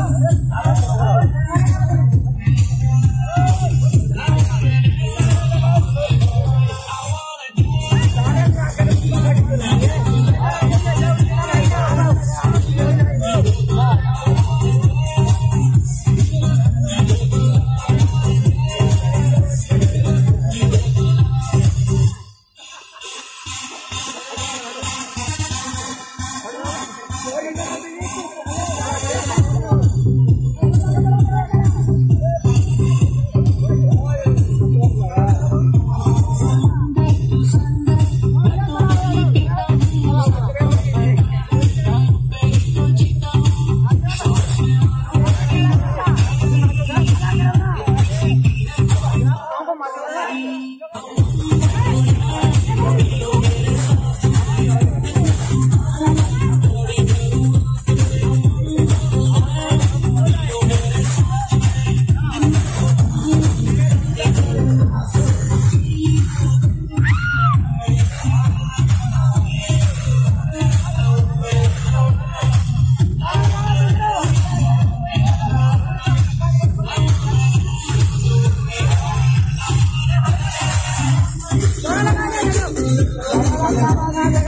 啊